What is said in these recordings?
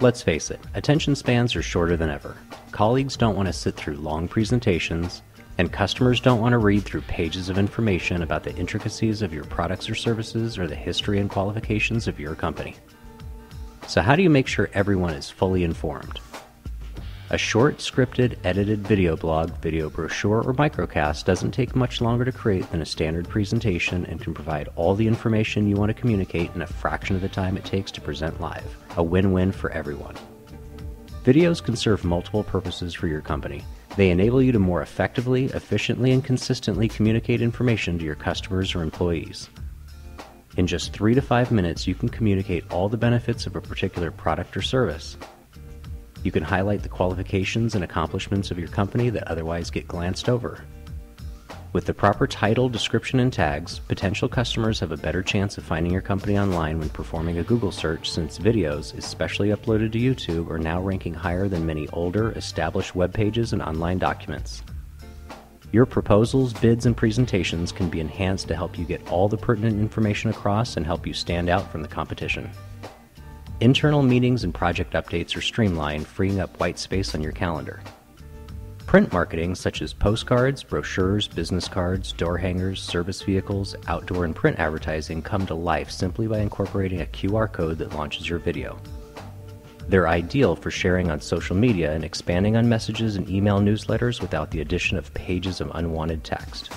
Let's face it, attention spans are shorter than ever. Colleagues don't want to sit through long presentations, and customers don't want to read through pages of information about the intricacies of your products or services or the history and qualifications of your company. So, how do you make sure everyone is fully informed? A short, scripted, edited video blog, video brochure, or microcast doesn't take much longer to create than a standard presentation and can provide all the information you want to communicate in a fraction of the time it takes to present live. A win win for everyone. Videos can serve multiple purposes for your company. They enable you to more effectively, efficiently, and consistently communicate information to your customers or employees. In just three to five minutes, you can communicate all the benefits of a particular product or service. You can highlight the qualifications and accomplishments of your company that otherwise get glanced over. With the proper title, description, and tags, potential customers have a better chance of finding your company online when performing a Google search since videos, especially uploaded to YouTube, are now ranking higher than many older, established web pages and online documents. Your proposals, bids, and presentations can be enhanced to help you get all the pertinent information across and help you stand out from the competition. Internal meetings and project updates are streamlined, freeing up white space on your calendar. Print marketing, such as postcards, brochures, business cards, door hangers, service vehicles, outdoor and print advertising, come to life simply by incorporating a QR code that launches your video. They're ideal for sharing on social media and expanding on messages and email newsletters without the addition of pages of unwanted text.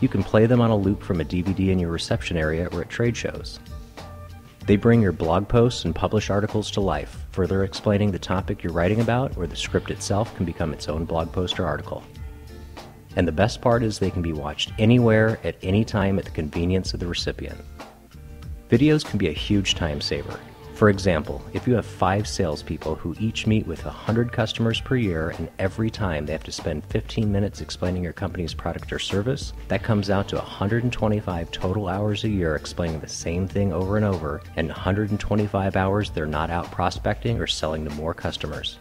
You can play them on a loop from a DVD in your reception area or at trade shows. They bring your blog posts and publish articles to life, further explaining the topic you're writing about, or the script itself can become its own blog post or article. And the best part is they can be watched anywhere at any time at the convenience of the recipient. Videos can be a huge time saver. For example, if you have five salespeople who each meet with 100 customers per year and every time they have to spend 15 minutes explaining your company's product or service, that comes out to 125 total hours a year explaining the same thing over and over, and 125 hours they're not out prospecting or selling to more customers.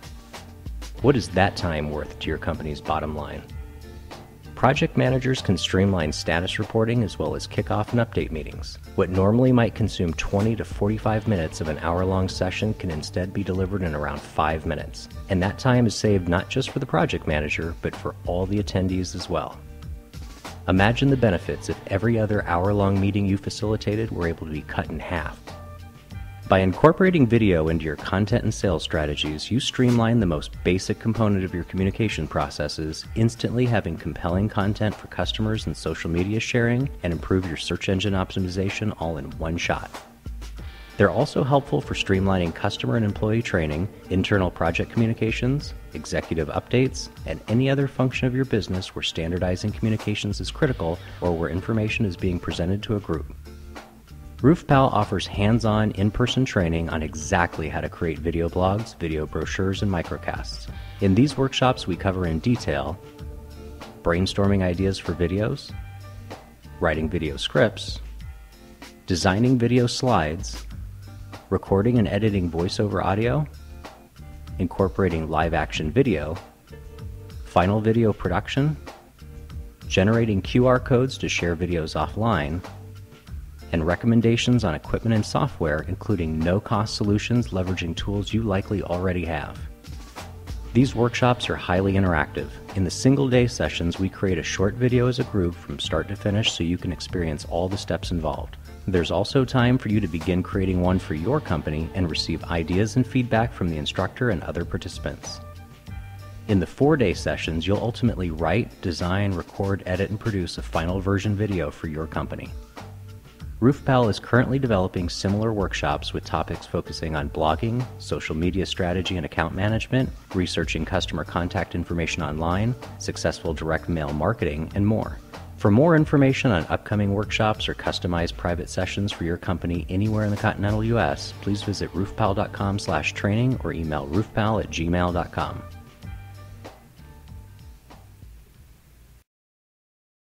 What is that time worth to your company's bottom line? Project managers can streamline status reporting as well as kickoff and update meetings. What normally might consume 20 to 45 minutes of an hour long session can instead be delivered in around 5 minutes. And that time is saved not just for the project manager, but for all the attendees as well. Imagine the benefits if every other hour long meeting you facilitated were able to be cut in half by incorporating video into your content and sales strategies, you streamline the most basic component of your communication processes, instantly having compelling content for customers and social media sharing, and improve your search engine optimization all in one shot. They're also helpful for streamlining customer and employee training, internal project communications, executive updates, and any other function of your business where standardizing communications is critical or where information is being presented to a group. RoofPal offers hands on, in person training on exactly how to create video blogs, video brochures, and microcasts. In these workshops, we cover in detail brainstorming ideas for videos, writing video scripts, designing video slides, recording and editing voiceover audio, incorporating live action video, final video production, generating QR codes to share videos offline and recommendations on equipment and software, including no cost solutions leveraging tools you likely already have. These workshops are highly interactive. In the single day sessions, we create a short video as a group from start to finish so you can experience all the steps involved. There's also time for you to begin creating one for your company and receive ideas and feedback from the instructor and other participants. In the four day sessions, you'll ultimately write, design, record, edit, and produce a final version video for your company. RoofPal is currently developing similar workshops with topics focusing on blogging, social media strategy and account management, researching customer contact information online, successful direct mail marketing, and more. For more information on upcoming workshops or customized private sessions for your company anywhere in the continental US, please visit roofpal.com/training or email roofpal at gmail.com.